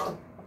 you